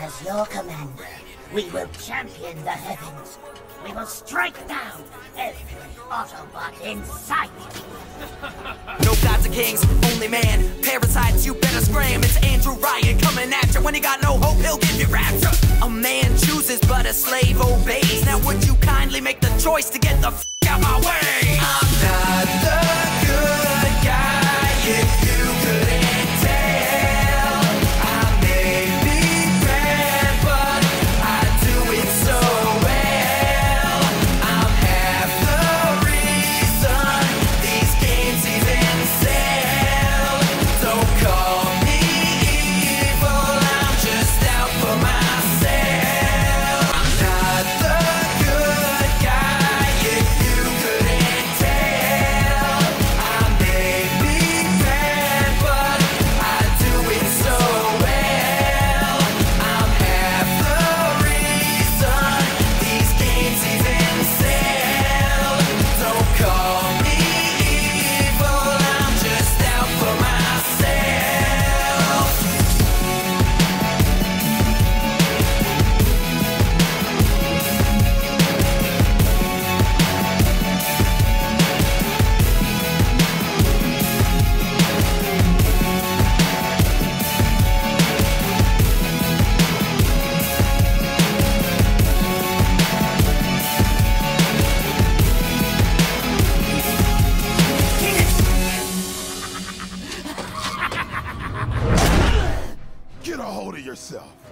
As your commander, we will champion the heavens. We will strike down every Autobot in sight. No gods or kings, only man. Parasites, you better scream. It's Andrew Ryan coming at you. When he got no hope, he'll give you rapture. A man chooses, but a slave obeys. Now would you kindly make the choice to get the f out my way? I'm Get a hold of yourself.